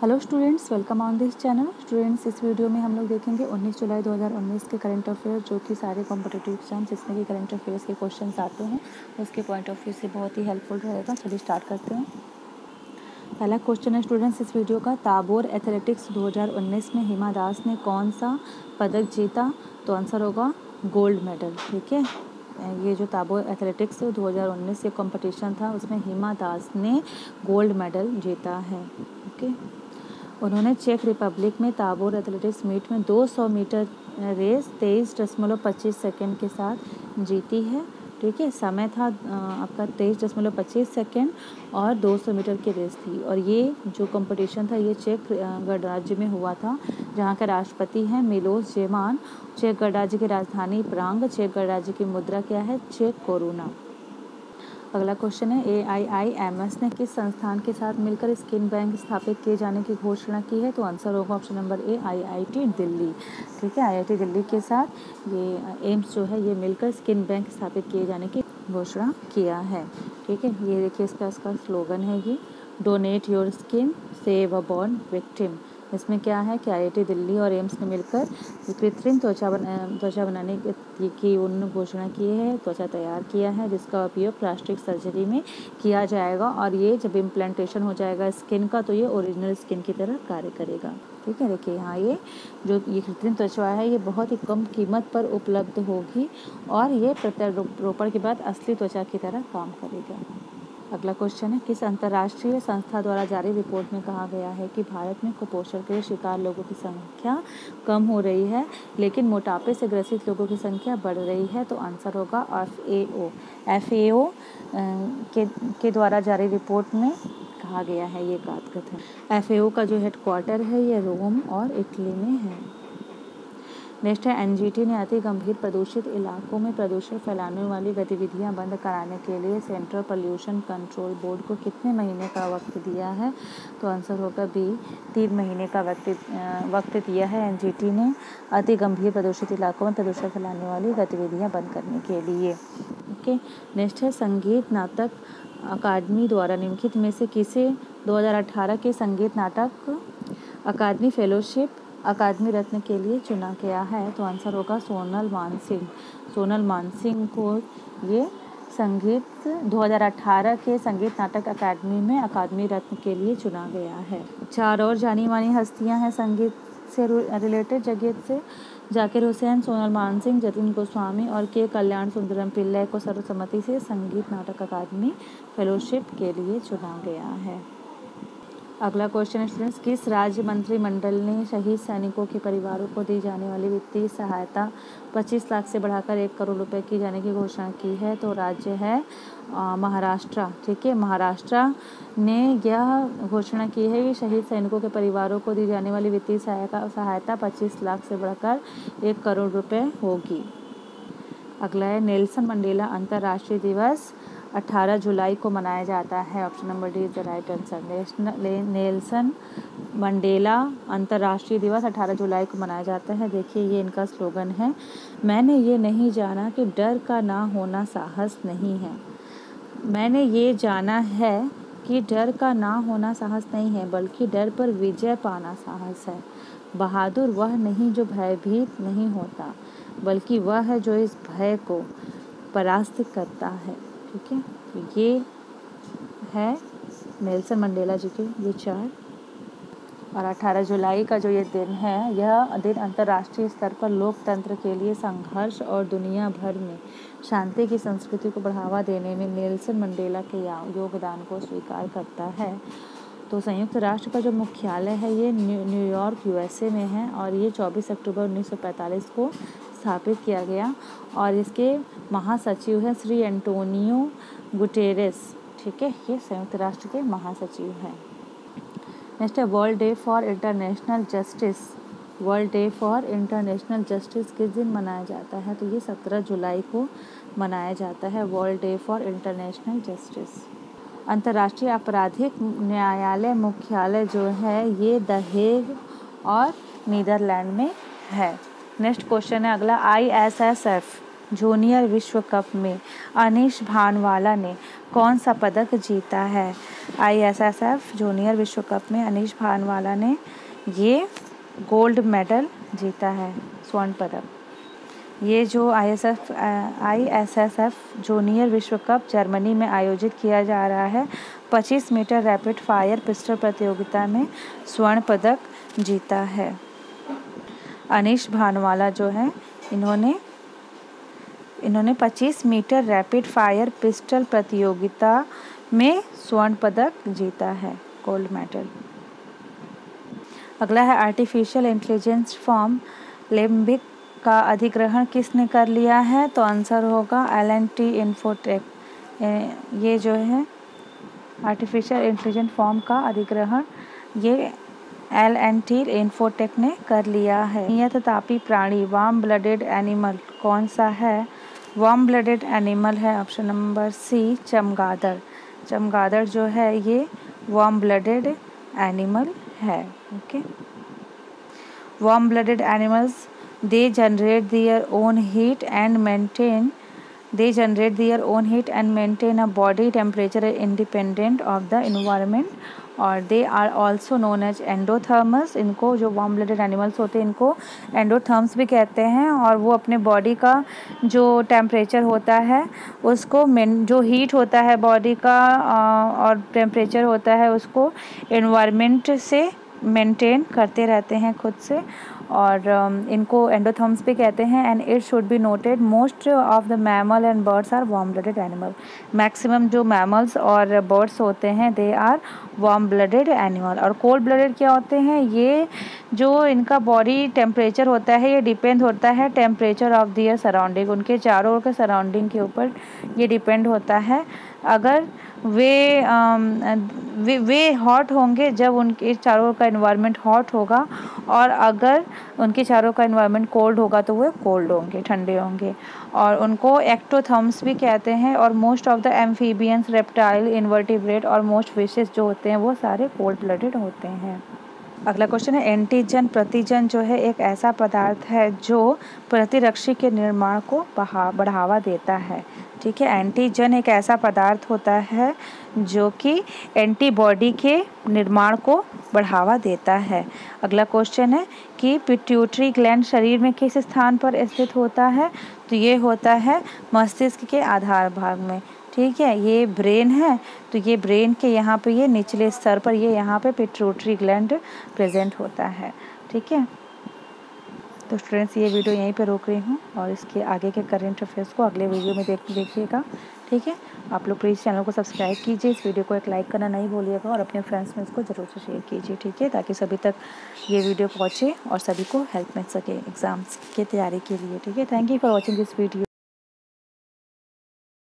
Hello students welcome on this channel students इस video में हम लोग देखेंगे 19 जुलाई 2019 के करंट अफेयर जो कि सारे कॉम्पिटेटिव एग्ज़ाम जिसमें कि करंट अफेयर्स के क्वेश्चन आते हैं। उसके पॉइंट ऑफ़ व्यू से बहुत ही हेल्पफुल रहेगा। चलिए स्टार्ट करते हैं। पहला क्वेश्चन है स्टूडेंट्स इस वीडियो का ताबोर एथलेटिक्स 2019 में हिमा दास ने कौन सा पदक जीता? तो आंसर होगा गोल्ड मेडल ठीक है? ये जो ताबो एथलेटिक्स 2019 से कंपटीशन था, उसमें हिमा दास ने गोल्ड मेडल जीता है, ओके? उन्होंने चेक रिपब्लिक में ताबोर एथलेटिक्स मीट में 200 मीटर रेस तेईस दशमलव पच्चीस सेकेंड के साथ जीती है। ठीक है, समय था आपका तेईस दशमलव पच्चीस सेकेंड और 200 मीटर की रेस थी। और ये जो कंपटीशन था, ये चेक गणराज्य में हुआ था, जहाँ के राष्ट्रपति हैं मिलोस जेमान। चेक गणराज्य की राजधानी प्रांग, चेक गणराज्य की मुद्रा क्या है? Check corona. अगला क्वेश्चन है ए आई आई एम एस ने किस संस्थान के साथ मिलकर स्किन बैंक स्थापित किए जाने की घोषणा की है? तो आंसर होगा option number A I I T Delhi. ठीक है आई आई टी दिल्ली के साथ ये एम्स जो है, ये मिलकर स्किन बैंक स्थापित किए जाने की घोषणा किया है। ठीक है, ये देखिए इसका इसका स्लोगन है ये donate your skin save a burn victim इसमें क्या है कि आई दिल्ली और एम्स ने मिलकर कृत्रिम त्वचा बना त्वचा बनाने की उन्होंने घोषणा की है, त्वचा तैयार किया है, जिसका उपयोग प्लास्टिक सर्जरी में किया जाएगा और ये जब इम्प्लांटेशन हो जाएगा स्किन का तो ये ओरिजिनल स्किन की तरह कार्य करेगा। ठीक है, देखिए यहाँ ये जो ये कृत्रिम त्वचा है, ये बहुत ही कम कीमत पर उपलब्ध होगी और ये प्रत्यारोपण के बाद असली त्वचा की तरह काम करेगा। अगला क्वेश्चन है, किस अंतर्राष्ट्रीय संस्था द्वारा जारी रिपोर्ट में कहा गया है कि भारत में कुपोषण के शिकार लोगों की संख्या कम हो रही है, लेकिन मोटापे से ग्रसित लोगों की संख्या बढ़ रही है? तो आंसर होगा F A O F A ओ के के द्वारा जारी रिपोर्ट में कहा गया है, ये बात कथन। एफ़ ए ओ का जो हेडक्वार्टर है, ये रोम और इटली में है। नेक्स्ट है एनजीटी ने अति गंभीर प्रदूषित इलाकों में प्रदूषण फैलाने वाली गतिविधियाँ बंद कराने के लिए सेंट्रल पोल्यूशन कंट्रोल बोर्ड को कितने महीने का वक्त दिया है? तो आंसर होगा बी, तीन महीने का वक्त वक्त दिया है एनजीटी ने अति गंभीर प्रदूषित इलाकों में प्रदूषण फैलाने वाली गतिविधियाँ बंद करने के लिए। ओके नेक्स्ट है संगीत नाटक अकादमी द्वारा निम्नलिखित में से किसे? 2018 के संगीत नाटक अकादमी फेलोशिप अकादमी रत्न के लिए चुना गया है। तो आंसर होगा सोनल मानसिंह सोनल मानसिंह को ये संगीत 2018 के संगीत नाटक अकादमी में अकादमी रत्न के लिए चुना गया है। चार और जानी मानी हस्तियाँ हैं संगीत से रिलेटेड जगत से जाकिर हुसैन, सोनल मानसिंह जतिन गोस्वामी और के कल्याण सुंदरम पिल्लई को सर्वसम्मति से संगीत नाटक अकादमी फेलोशिप के लिए चुना गया है। अगला क्वेश्चन है स्टूडेंट्स किस राज्य मंत्रिमंडल ने शहीद सैनिकों के परिवारों को दी जाने वाली वित्तीय सहायता 25 लाख से बढ़ाकर एक करोड़ रुपए की जाने की घोषणा की है? तो राज्य है महाराष्ट्र। ठीक है, महाराष्ट्र ने यह घोषणा की है कि शहीद सैनिकों के परिवारों को दी जाने वाली वित्तीय सहायता सहायता पच्चीस लाख से बढ़कर एक करोड़ रुपये होगी। अगला है नेल्सन मंडेला अंतर्राष्ट्रीय दिवस। 18 जुलाई को मनाया जाता है। Option number D is the right answer national Nelson Mandela अंतर्राष्ट्रीय दिवस 18 जुलाई को मनाया जाता है। देखिए, ये इनका स्लोगन है। मैंने ये नहीं जाना कि डर का ना होना साहस नहीं है। मैंने ये जाना है कि डर का ना होना साहस नहीं है, बल्कि डर पर विजय पाना साहस है। बहादुर वह नहीं जो भयभीत नहीं होता, बल्कि वह है जो इस भय को परास्त करता है। ठीक है, ये है नेल्सन मंडेला जी के ये चार। और 18 जुलाई का जो ये दिन है, यह दिन अंतर्राष्ट्रीय स्तर पर लोकतंत्र के लिए संघर्ष और दुनिया भर में शांति की संस्कृति को बढ़ावा देने में नेल्सन मंडेला के योगदान को स्वीकार करता है। तो संयुक्त राष्ट्र का जो मुख्यालय है, ये न्यूयॉर्क यूएसए में है और ये 24 अक्टूबर 1945 को स्थापित किया गया और इसके महासचिव हैं श्री एंटोनियो गुटेरेस, ठीक है? ये संयुक्त राष्ट्र के महासचिव हैं। नेक्स्ट है, world day for international justice. World day for international justice किस दिन मनाया जाता है? तो ये सत्रह जुलाई को मनाया जाता है, world day for international justice. अंतर्राष्ट्रीय आपराधिक न्यायालय मुख्यालय जो है, ये दहेग और नीदरलैंड में है। नेक्स्ट क्वेश्चन है, अगला I S S F junior विश्व कप में अनिश भानवाला ने कौन सा पदक जीता है? आईएसएसएफ जूनियर विश्व कप में अनिश भानवाला ने ये गोल्ड मेडल जीता है, स्वर्ण पदक। ये जो I S F I S S F junior विश्व कप जर्मनी में आयोजित किया जा रहा है 25 मीटर रैपिड फायर पिस्टल प्रतियोगिता में स्वर्ण पदक जीता है। अनिश भानवाला जो है, इन्होंने इन्होंने 25 मीटर रैपिड फायर पिस्टल प्रतियोगिता में स्वर्ण पदक जीता है गोल्ड मेडल अगला है आर्टिफिशियल इंटेलिजेंस फॉर्म लिम्बिक का अधिग्रहण किसने कर लिया है? तो आंसर होगा एल एन टी इन्फोटेक ये जो है आर्टिफिशियल इंटेलिजेंट फॉर्म का अधिग्रहण, ये एल एन टी इन्फोटेक ने कर लिया है। नियत तापी प्राणी वार्म ब्लडेड एनिमल कौन सा है? वार्म ब्लडेड एनिमल है ऑप्शन नंबर सी चमगादड़। चमगादड़ जो है, ये वार्म ब्लडेड एनिमल है okay warm blooded animals they generate their own heat and maintain they generate their own heat and maintain a body temperature independent of the environment और they are also known as endotherms इनको जो warm blooded animals होते हैं, इनको endotherms भी कहते हैं, और वो अपने बॉडी का जो टेम्परेचर होता है, उसको मेन जो हीट होता है बॉडी का और टेम्परेचर होता है, उसको इन्वायरमेंट से मेंटेन करते रहते हैं खुद से और um, इनको एंडोथर्म्स भी कहते हैं and it should be noted most of the mammal and birds are warm blooded animal maximum जो मैमल्स और बर्ड्स होते हैं they are warm blooded animal और कोल्ड ब्लडेड क्या होते हैं? ये जो इनका बॉडी टेम्परेचर होता है ये डिपेंड होता है टेम्परेचर ऑफ़ दियर सराउंडिंग उनके चारों ओर के सराउंडिंग के ऊपर ये डिपेंड होता है। अगर वे वे वे हॉट होंगे जब उनके चारों ओर का इन्वायरमेंट हॉट होगा और अगर उनके चारों का इन्वायरमेंट कोल्ड होगा तो वो कोल्ड होंगे, ठंडे होंगे। और उनको एक्टोथम्स भी कहते हैं और most of the amphibians reptile invertebrate और मोस्ट फिशेस जो होते हैं वो सारे कोल्ड ब्लडेड होते हैं। अगला क्वेश्चन है एंटीजन प्रतिजन जो है एक ऐसा पदार्थ है जो प्रतिरक्षी के निर्माण को बढ़ावा देता है। ठीक है एंटीजन एक ऐसा पदार्थ होता है जो कि एंटीबॉडी के निर्माण को बढ़ावा देता है। अगला क्वेश्चन है कि पिट्यूटरी ग्लैंड शरीर में किस स्थान पर स्थित होता है? तो ये होता है मस्तिष्क के आधार भाग में। ठीक है, ये ब्रेन है तो ये ब्रेन के यहाँ पे, ये निचले स्तर पर, ये यहाँ पे पिट्यूटरी ग्लैंड प्रेजेंट होता है, ठीक है? तो स्टूडेंट्स ये वीडियो यहीं पे रोक रही हूँ और इसके आगे के करेंट अफेयर्स को अगले वीडियो में देख, देखिएगा, ठीक है? आप लोग प्लीज़ चैनल को सब्सक्राइब कीजिए, इस वीडियो को एक लाइक करना नहीं भूलिएगा और अपने फ्रेंड्स में इसको ज़रूर से शेयर कीजिए, ठीक है? ताकि सभी तक ये वीडियो पहुँचे और सभी को हेल्प मिल सके एग्ज़ाम्स की तैयारी के लिए, ठीक है? Thank you for watching this video